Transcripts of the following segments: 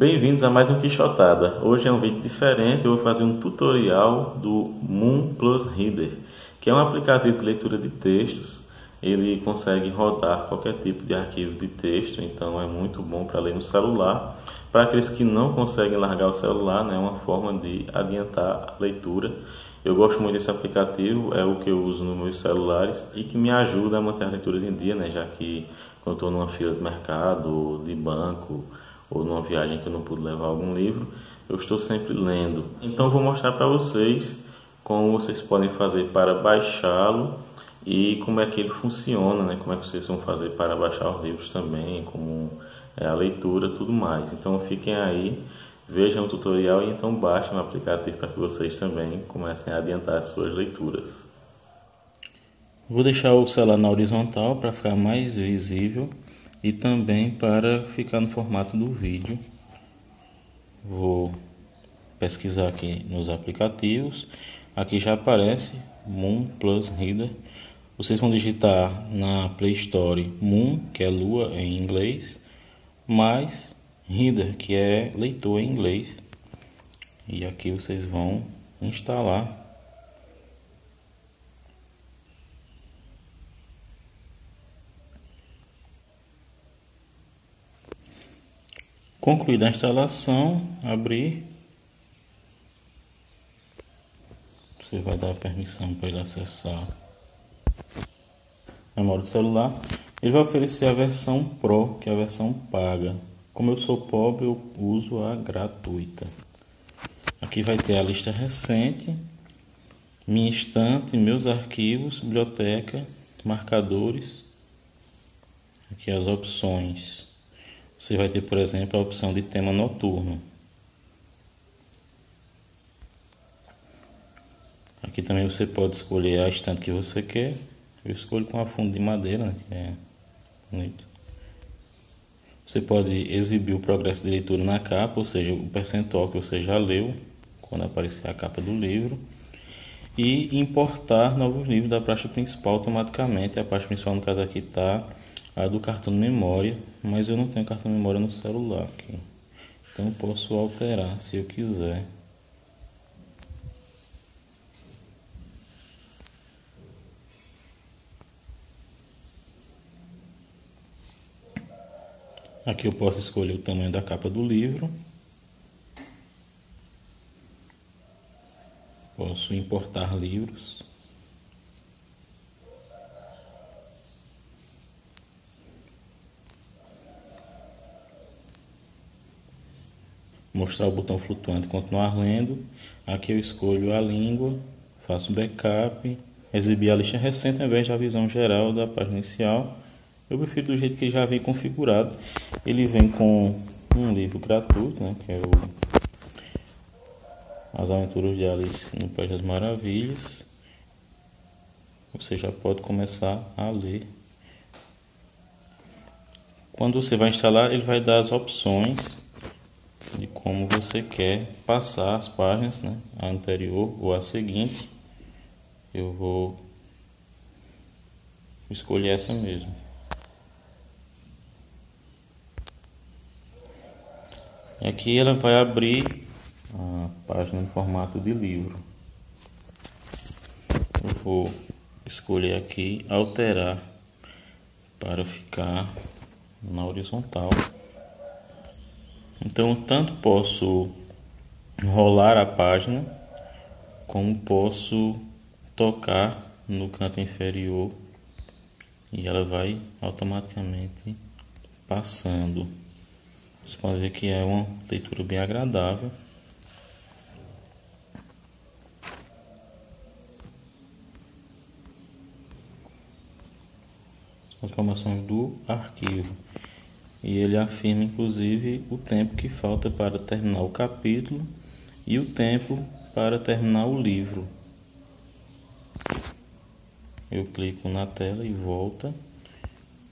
Bem-vindos a mais um Quixotada. Hoje é um vídeo diferente, eu vou fazer um tutorial do Moon Plus Reader, que é um aplicativo de leitura de textos. Ele consegue rodar qualquer tipo de arquivo de texto, então é muito bom para ler no celular. Para aqueles que não conseguem largar o celular, né, é uma forma de adiantar a leitura. Eu gosto muito desse aplicativo, é o que eu uso nos meus celulares e que me ajuda a manter as leituras em dia, né, já que quando estou numa fila de mercado, de banco, ou numa viagem que eu não pude levar algum livro, eu estou sempre lendo. Então vou mostrar para vocês como vocês podem fazer para baixá-lo e como é que ele funciona, né? Como é que vocês vão fazer para baixar os livros também, como é a leitura, tudo mais. Então fiquem aí, vejam o tutorial e então baixem o aplicativo para que vocês também comecem a adiantar as suas leituras. Vou deixar o celular na horizontal para ficar mais visível e também para ficar no formato do vídeo. Vou pesquisar aqui nos aplicativos. Aqui já aparece Moon Plus Reader. Vocês vão digitar na Play Store Moon, que é lua em inglês, mais Reader, que é leitor em inglês. E aqui vocês vão instalar Concluída a instalação, abrir. Você vai dar permissão para ele acessar memória do celular. Ele vai oferecer a versão Pro, que é a versão paga. Como eu sou pobre, eu uso a gratuita. Aqui vai ter a lista recente, minha estante, meus arquivos, biblioteca, marcadores. Aqui as opções você vai ter, por exemplo, a opção de tema noturno. Aqui também você pode escolher a estante que você quer. Eu escolho com a fundo de madeira, né, que é bonito. Você pode exibir o progresso de leitura na capa, ou seja, o percentual que você já leu quando aparecer a capa do livro. E importar novos livros da pasta principal automaticamente. A pasta principal, no caso aqui, está a do cartão de memória, mas eu não tenho cartão de memória no celular aqui. Então posso alterar se eu quiser. Aqui eu posso escolher o tamanho da capa do livro. Posso importar livros. mostrar o botão flutuante continuar lendo. Aqui eu escolho a língua, faço backup, exibir a lista recente ao invés da visão geral da página inicial. Eu prefiro do jeito que já vem configurado. Ele vem com um livro gratuito, né, que é o As Aventuras de Alice no País das Maravilhas. Você já pode começar a ler. Quando você vai instalar, ele vai dar as opções de como você quer passar as páginas, né? A anterior ou a seguinte. Eu vou escolher essa mesmo. E aqui ela vai abrir a página em formato de livro. Eu vou escolher aqui alterar para ficar na horizontal. Então, tanto posso rolar a página, como posso tocar no canto inferior e ela vai automaticamente passando. Você pode ver que é uma leitura bem agradável. As informações do arquivo e ele afirma inclusive o tempo que falta para terminar o capítulo e o tempo para terminar o livro. Eu clico na tela e volta.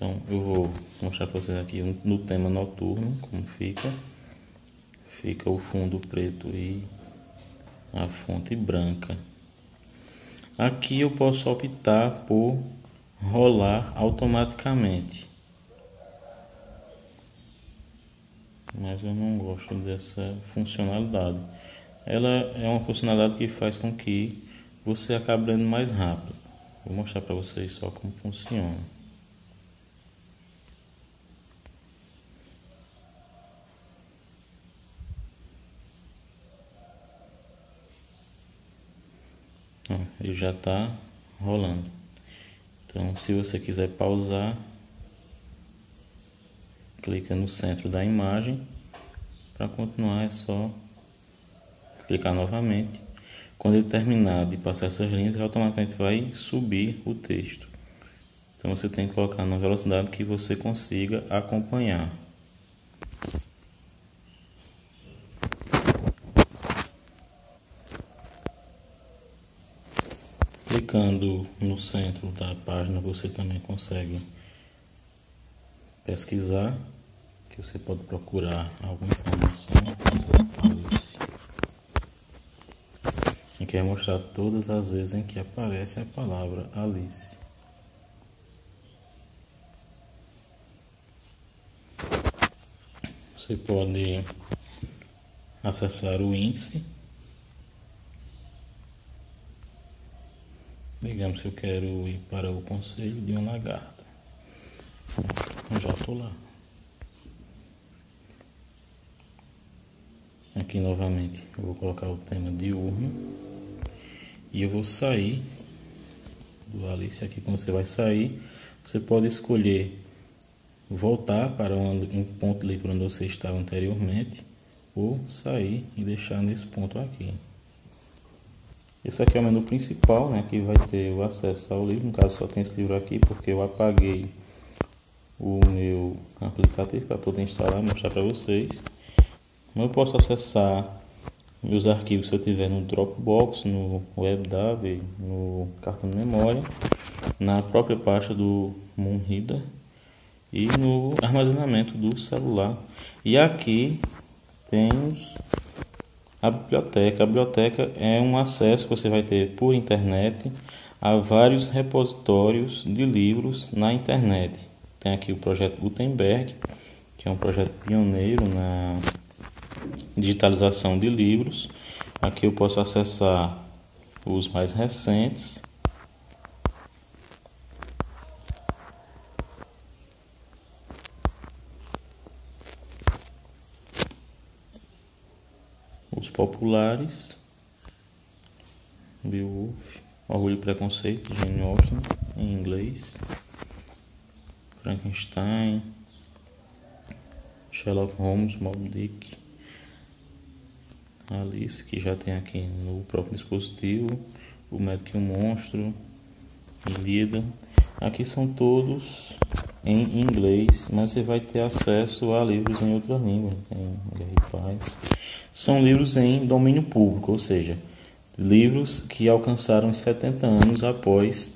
Então eu vou mostrar para vocês aqui no tema noturno como fica. fica o fundo preto e a fonte branca. Aqui eu posso optar por rolar automaticamente. Mas eu não gosto dessa funcionalidade. Ela é uma funcionalidade que faz com que você acabe lendo mais rápido. Vou mostrar para vocês só como funciona. Ele já está rolando. Então, se você quiser pausar, clica no centro da imagem. Para continuar é só clicar novamente. Quando ele terminar de passar essas linhas, ele automaticamente vai subir o texto. Então você tem que colocar na velocidade que você consiga acompanhar. Clicando no centro da página, você também consegue pesquisar, que você pode procurar alguma informação. E quer mostrar todas as vezes em que aparece a palavra Alice. Você pode acessar o índice Digamos que eu quero ir para o conselho de uma lagarta. Eu já estou lá. Aqui novamente eu vou colocar o tema diurno. E eu vou sair do Alice aqui. Quando você vai sair, você pode escolher voltar para um ponto ali onde você estava anteriormente ou sair e deixar nesse ponto aqui. Esse aqui é o menu principal, né, que vai ter o acesso ao livro. No caso, só tem esse livro aqui porque eu apaguei o meu aplicativo para poder instalar e mostrar para vocês. Eu posso acessar meus arquivos se eu tiver no Dropbox, no WebDAV, no cartão de memória, na própria pasta do Moonreader e no armazenamento do celular. E aqui temos a biblioteca. A biblioteca é um acesso que você vai ter por internet a vários repositórios de livros na internet. Tem aqui o projeto Gutenberg, que é um projeto pioneiro na digitalização de livros. Aqui eu posso acessar os mais recentes Os Populares, Beowulf, Orgulho e Preconceito, Jane Austen, em inglês, Frankenstein, Sherlock Holmes, Moby Dick, Alice, que já tem aqui no próprio dispositivo, o Médico e o Monstro, Ilíada. Aqui são todos em inglês, mas você vai ter acesso a livros em outra língua, tem Guerra e Paz são livros em domínio público, ou seja, livros que alcançaram 70 anos após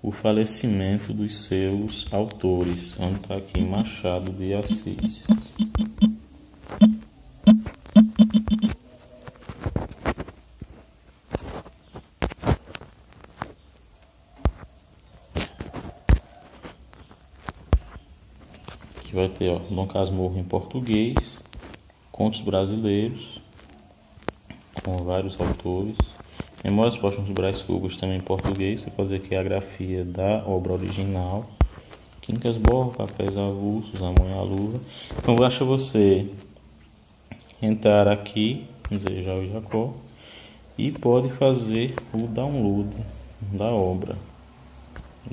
o falecimento dos seus autores. Onde está aqui Machado de Assis. Aqui vai ter ó, Dom Casmurro em português, contos brasileiros, com vários autores. Memórias Póstumas do Brás Cubas, também em português, você pode ver que é a grafia da obra original. Quincas Borro, Papéis Avulsos, Amor e a Luva. Então, basta você entrar aqui, desejar o Jacó, e pode fazer o download da obra.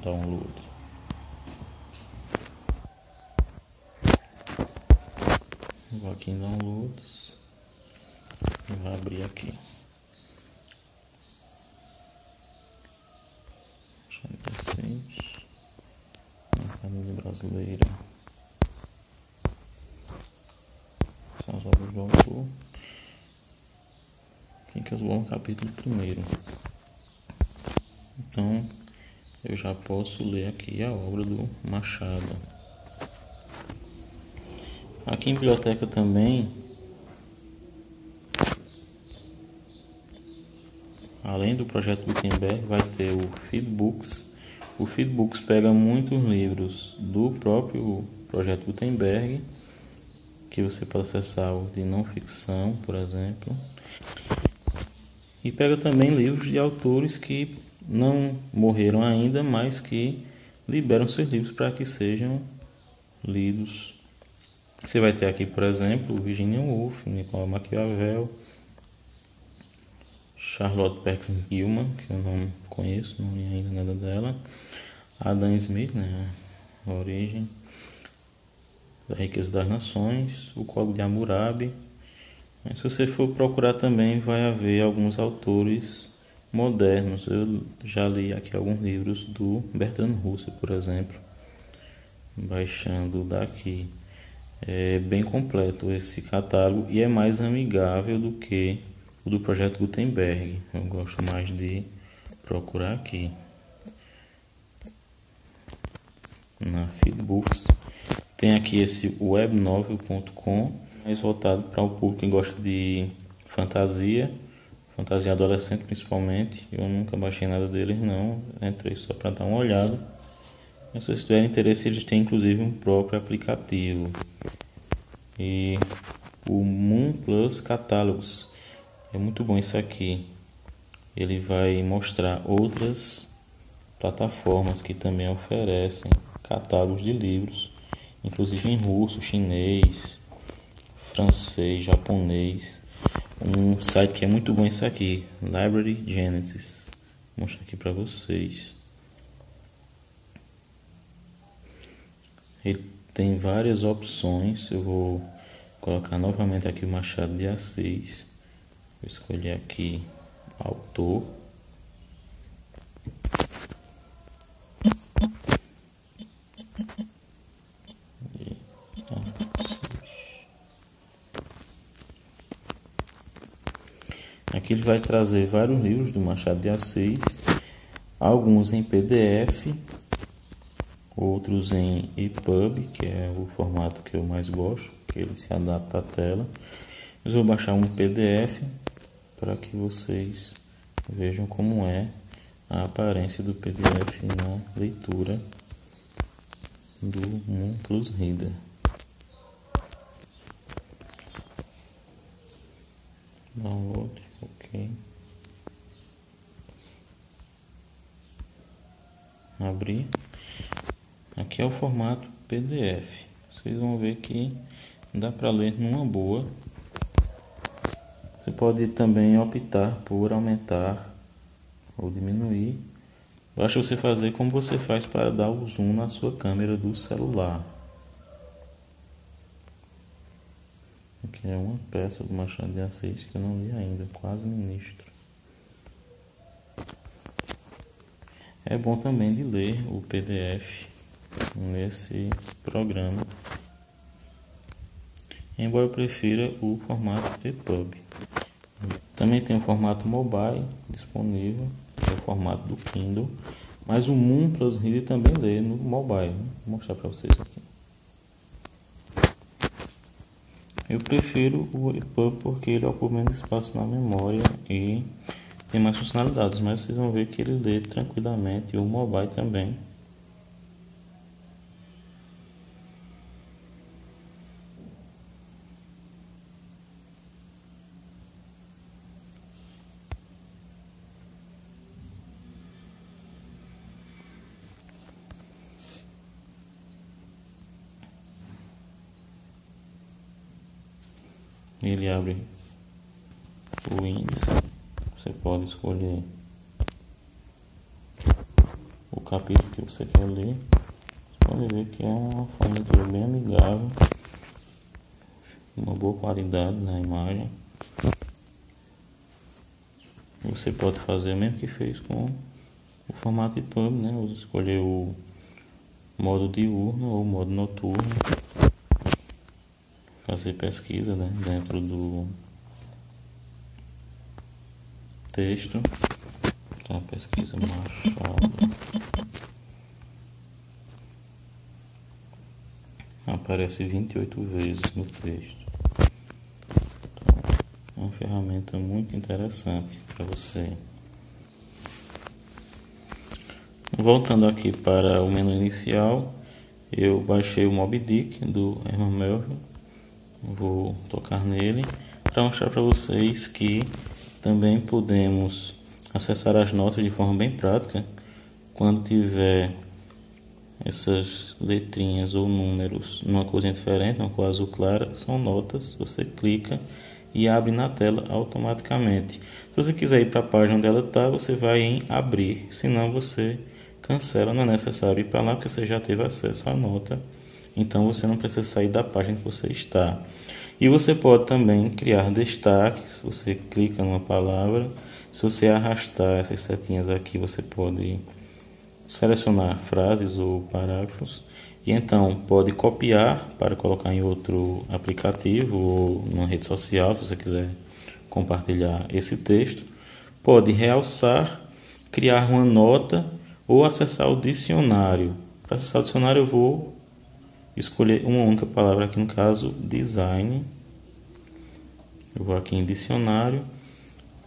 Download. Vou aqui em downloads. Vou abrir aqui. Recente. A família brasileira. São as obras do autor. Quem que é o capítulo primeiro. Então, eu já posso ler aqui a obra do Machado. Aqui em biblioteca também além do projeto Gutenberg, vai ter o Feedbooks. O Feedbooks pega muitos livros do próprio projeto Gutenberg, que você pode acessar o de não ficção, por exemplo. E pega também livros de autores que não morreram ainda, mas que liberam seus livros para que sejam lidos. Você vai ter aqui, por exemplo, Virginia Woolf, Nicolau Maquiavel, Charlotte Perkins Gilman, que eu não conheço, não li ainda nada dela, Adam Smith, né, a origem, da riqueza das nações, o Código de Hammurabi. Mas se você for procurar também, vai haver alguns autores modernos. Eu já li aqui alguns livros do Bertrand Russell, por exemplo, baixando daqui. É bem completo esse catálogo e é mais amigável do que do projeto Gutenberg. Eu gosto mais de procurar aqui na Feedbooks. Tem aqui esse webnovel.com, mais voltado para o público que gosta de fantasia, fantasia adolescente principalmente. Eu nunca baixei nada deles não, entrei só para dar uma olhada. Mas se vocês tiverem interesse, eles têm inclusive um próprio aplicativo. E o Moon Plus Catálogos é muito bom isso aqui. Ele vai mostrar outras plataformas que também oferecem catálogos de livros, inclusive em russo, chinês, francês, japonês. Um site que é muito bom isso aqui, Library Genesis. Vou mostrar aqui para vocês. Ele tem várias opções. Eu vou colocar novamente aqui o Machado de Assis. Vou escolher aqui autor. Aqui ele vai trazer vários livros do Machado de Assis, alguns em PDF, outros em EPUB, que é o formato que eu mais gosto, que ele se adapta à tela. Mas vou baixar um PDF para que vocês vejam como é a aparência do PDF na leitura do Moon Plus Reader. Download, ok. Abrir. Aqui é o formato PDF. Vocês vão ver que dá para ler numa boa você pode também optar por aumentar ou diminuir. Acho você fazer como você faz para dar o zoom na sua câmera do celular. Aqui é uma peça do Machado de Assis que eu não li ainda, quase ministro. É bom também de ler o PDF nesse programa, embora eu prefira o formato EPUB. Também tem o formato mobile disponível, é o formato do Kindle, mas o Moon Plus Reader também lê no mobile. Vou mostrar para vocês aqui. Eu prefiro o EPUB porque ele ocupa menos espaço na memória e tem mais funcionalidades, mas vocês vão ver que ele lê tranquilamente e o mobile também. Abre o índice, você pode escolher o capítulo que você quer ler. Você pode ver que é uma formatura bem amigável, uma boa qualidade na imagem. Você pode fazer o mesmo que fez com o formato EPUB, né? Escolher o modo diurno ou modo noturno fazer pesquisa né, dentro do texto. Então, pesquisa Machado. Aparece 28 vezes no texto. Então, é uma ferramenta muito interessante para você Voltando aqui para o menu inicial, eu baixei o Moby Dick do Herman Melville. Vou tocar nele para mostrar para vocês que também podemos acessar as notas de forma bem prática quando tiver essas letrinhas ou números numa coisa diferente, uma cor azul clara, são notas. Você clica e abre na tela automaticamente. Se você quiser ir para a página onde ela está, você vai em abrir, senão você cancela, não é necessário ir para lá porque você já teve acesso à nota, então você não precisa sair da página que você está. E você pode também criar destaques, você clica numa palavra, se você arrastar essas setinhas aqui, você pode selecionar frases ou parágrafos e então pode copiar para colocar em outro aplicativo ou numa rede social, se você quiser compartilhar esse texto. Pode realçar, criar uma nota ou acessar o dicionário. Para acessar o dicionário eu vou escolher uma única palavra aqui no caso design. Eu vou aqui em dicionário.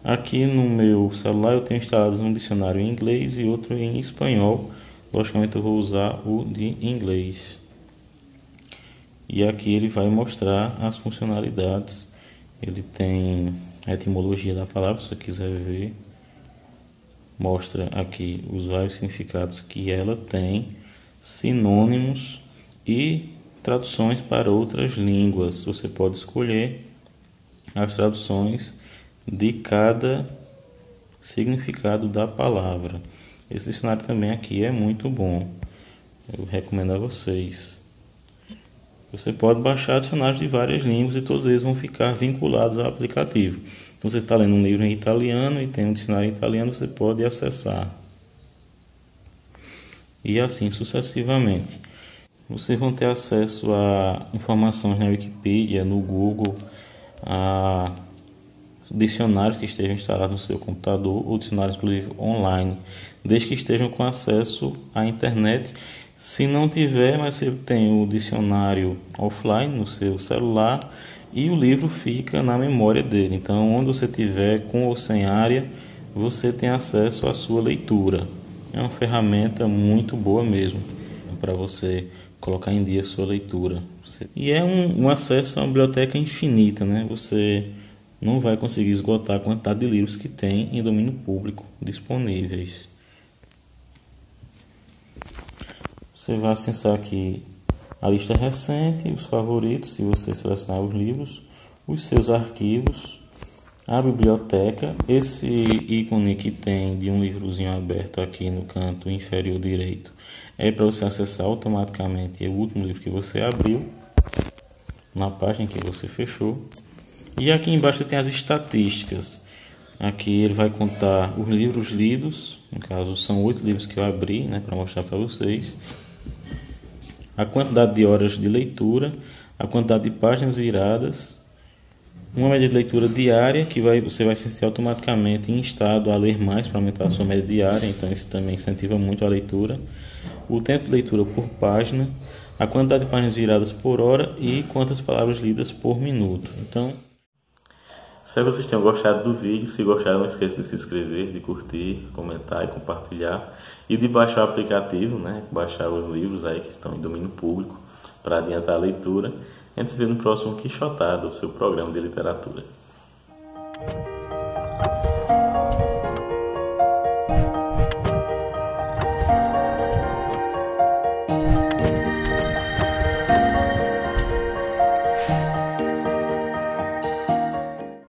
Aqui no meu celular eu tenho instalado um dicionário em inglês e outro em espanhol. Logicamente eu vou usar o de inglês. E aqui ele vai mostrar as funcionalidades. Ele tem a etimologia da palavra, se você quiser ver. Mostra aqui os vários significados que ela tem, sinônimos e traduções para outras línguas. Você pode escolher as traduções de cada significado da palavra. Esse dicionário também aqui é muito bom. Eu recomendo a vocês. Você pode baixar dicionários de várias línguas e todos eles vão ficar vinculados ao aplicativo. Então, você está lendo um livro em italiano e tem um dicionário em italiano, você pode acessar. E assim sucessivamente. Vocês vão ter acesso a informações na Wikipedia, no Google, a dicionários que estejam instalados no seu computador ou dicionários inclusive online, desde que estejam com acesso à internet. Se não tiver, mas você tem o dicionário offline no seu celular e o livro fica na memória dele. Então, onde você tiver com ou sem área, você tem acesso à sua leitura. É uma ferramenta muito boa mesmo para você colocar em dia sua leitura. E é um, um acesso a uma biblioteca infinita, né? Você não vai conseguir esgotar a quantidade de livros que tem em domínio público disponíveis. Você vai acessar aqui a lista recente, os favoritos, se você selecionar os livros, os seus arquivos, a biblioteca, esse ícone que tem de um livrozinho aberto aqui no canto inferior direito é para você acessar automaticamente o último livro que você abriu na página que você fechou. E aqui embaixo tem as estatísticas. Aqui ele vai contar os livros lidos, no caso são oito livros que eu abri, né, para mostrar para vocês. A quantidade de horas de leitura, a quantidade de páginas viradas, uma média de leitura diária que vai, você vai se sentir automaticamente instado a ler mais para aumentar a sua média diária, então isso também incentiva muito a leitura. O tempo de leitura por página, a quantidade de páginas viradas por hora e quantas palavras lidas por minuto. Então, Espero que vocês tenham gostado do vídeo. Se gostaram, não esqueça de se inscrever, de curtir, comentar e compartilhar. E de baixar o aplicativo, né? Baixar os livros aí que estão em domínio público para adiantar a leitura. A gente se vê no próximo Quixotado, o seu programa de literatura.